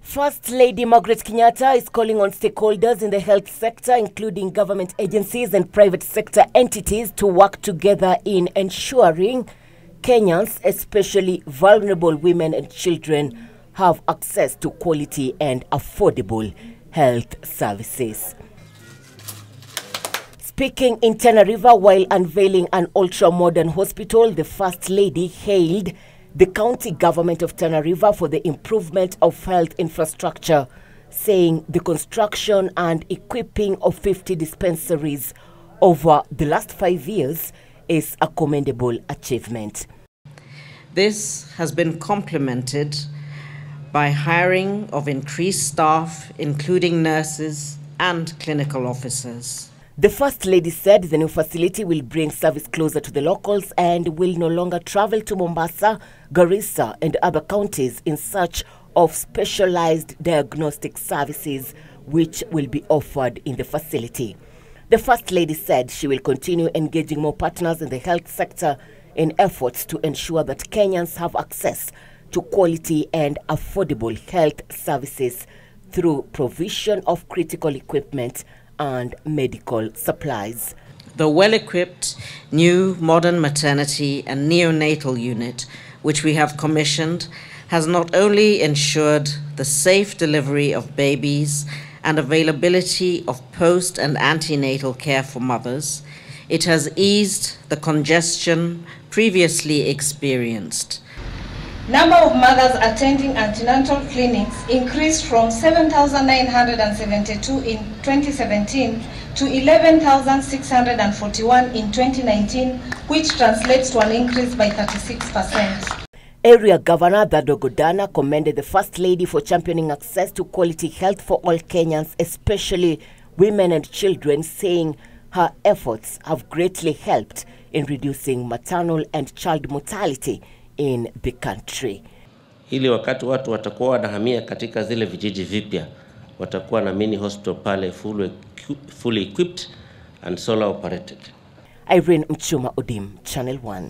First Lady Margaret Kenyatta is calling on stakeholders in the health sector, including government agencies and private sector entities, to work together in ensuring Kenyans, especially vulnerable women and children, have access to quality and affordable health services. Speaking in Tana River while unveiling an ultra-modern hospital, the First Lady hailed the county government of Tana River for the improvement of health infrastructure, saying the construction and equipping of 50 dispensaries over the last five years is a commendable achievement. This has been complemented by hiring of increased staff, including nurses and clinical officers. The First Lady said the new facility will bring service closer to the locals and will no longer travel to Mombasa, Garissa, and other counties in search of specialized diagnostic services which will be offered in the facility. The First Lady said she will continue engaging more partners in the health sector in efforts to ensure that Kenyans have access to quality and affordable health services through provision of critical equipment and medical supplies. The well equipped new modern maternity and neonatal unit, which we have commissioned, has not only ensured the safe delivery of babies and availability of post and antenatal care for mothers, it has eased the congestion previously experienced. Number of mothers attending antenatal clinics increased from 7,972 in 2017 to 11,641 in 2019, which translates to an increase by 36%. Area Governor Dhadho Godhana commended the First Lady for championing access to quality health for all Kenyans, especially women and children, saying her efforts have greatly helped in reducing maternal and child mortality in the country. ili wakati watu watakuwa wanahamia katika zile vijiji vipya watakuwa na mini hospital pale fully, fully equipped and solar operated. Irene Mchuma Odim, Channel 1.